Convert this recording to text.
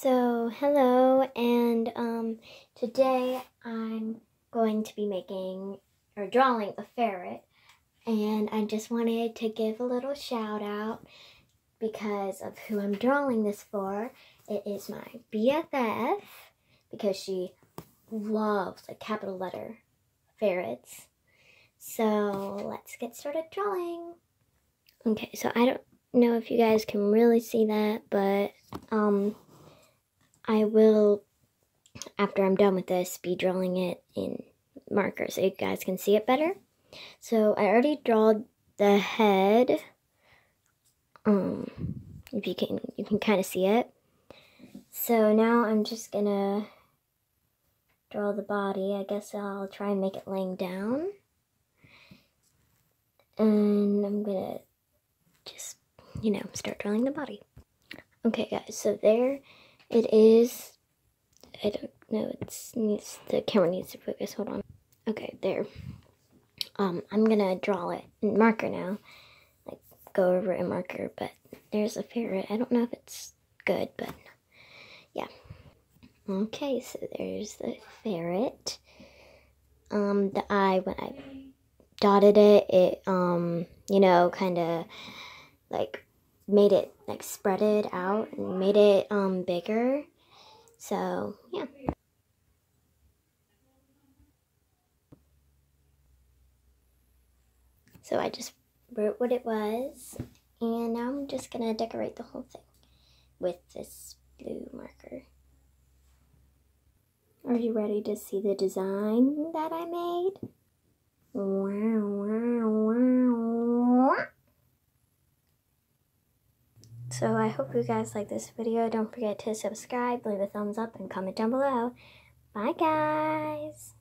So, hello, and um, today I'm going to be making or drawing a ferret, and I just wanted to give a little shout out because of who I'm drawing this for. It is my BFF because she loves a capital letter ferrets. So, let's get started drawing. Okay, so I don't know if you guys can really see that, but um I will, after I'm done with this, be drawing it in marker so you guys can see it better. So I already drew the head. Um, if you can, you can kind of see it. So now I'm just gonna draw the body. I guess I'll try and make it laying down. And I'm gonna just, you know, start drawing the body. Okay guys, so there it is, I don't know, it's needs, the camera needs to focus, hold on. Okay, there. Um, I'm gonna draw it in marker now, like go over in marker, but there's a ferret. I don't know if it's good, but yeah. Okay, so there's the ferret. Um, the eye, when I dotted it, it, um, you know, kind of like made it like spread it out and made it um bigger. So yeah. So I just wrote what it was and now I'm just gonna decorate the whole thing with this blue marker. Are you ready to see the design that I made? Wow, wow, wow, wow. So I hope you guys like this video. Don't forget to subscribe, leave a thumbs up, and comment down below. Bye, guys.